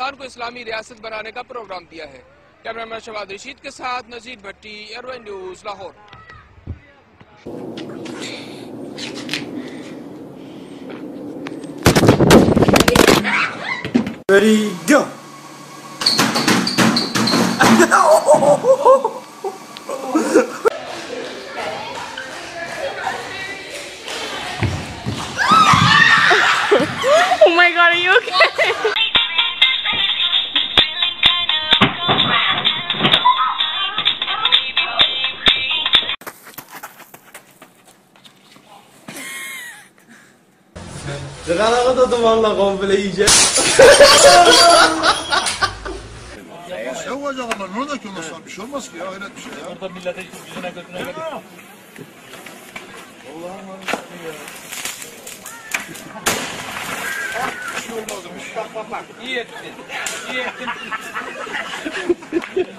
अफ़गानिस्तान को इस्लामी रियासत बनाने का प्रोग्राम दिया है कैमरामैन शवाद रशीद के साथ Nazir Bhatti एयरवाइन news Lahore Ready, go! Oh my god, are you okay? Ko to tumang komple iyice. Şey olacak ama ne olacak ki ondan? Bir şey olmaz ki ya hayret bir şey ya. Burada millete yüzüne götüne götüne. Allah'ım ya. Bir şey olmazmış. Bak bak bak. İyi ettin. İyi ettin.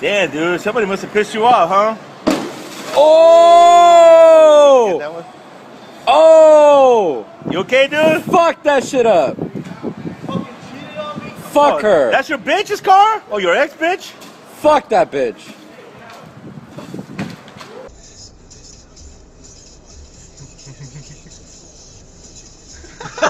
Damn, dude, somebody must have pissed you off, huh? Oh! That one? Oh! You okay, dude? Fuck that shit up. Fuck Oh, her. That's your bitch's car? Oh, your ex bitch? Fuck that bitch.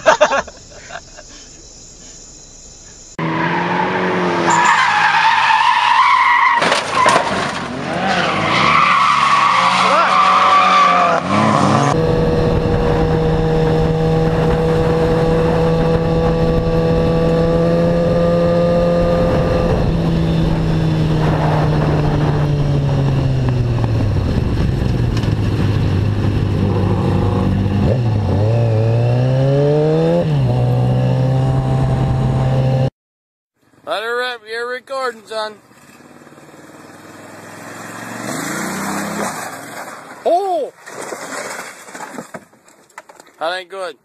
Let her rip, you're recording, son. Oh! That ain't good.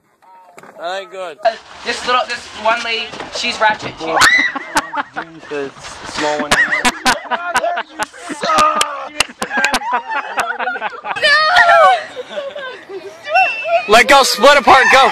That ain't good. Uh, this little, this one lady, she's ratchet. She, The small one. Let go, split apart, go!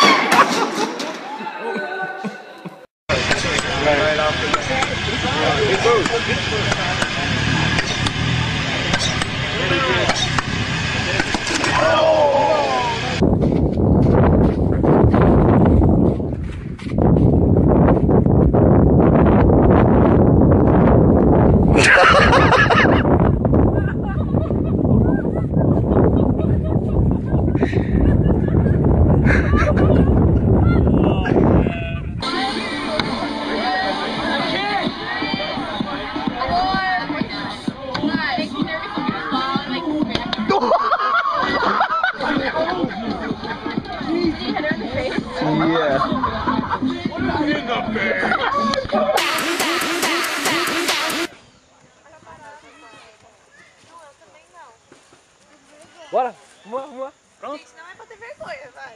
Bora. Vamos, vamos lá. Pronto. Não é pra ter vergonha, vai.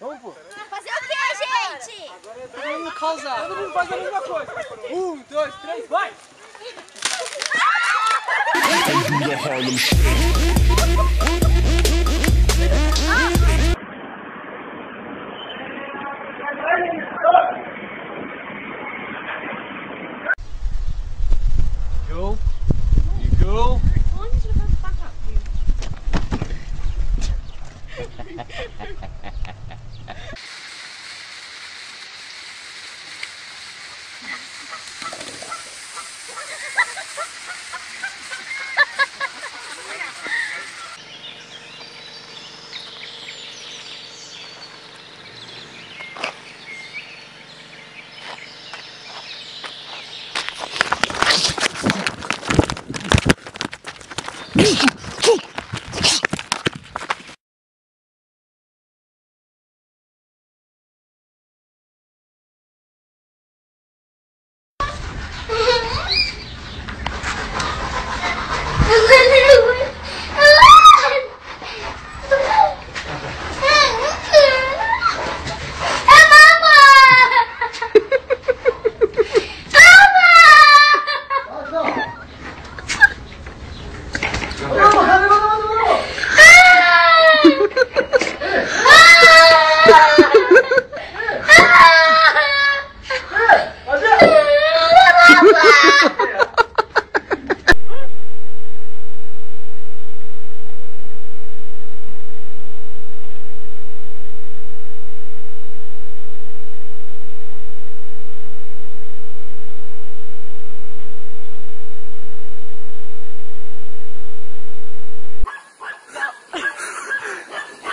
Vamos, pô. Fazer o quê, gente? Vamos causar. Todo mundo faz a mesma coisa. Um, dois, três, vai. Go.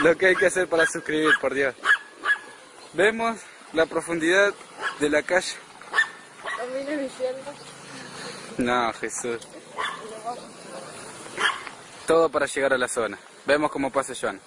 lo que hay que hacer para suscribir, por Dios. Vemos la profundidad de la calle. No, Jesús. Todo para llegar a la zona. Vemos cómo pasa Joan.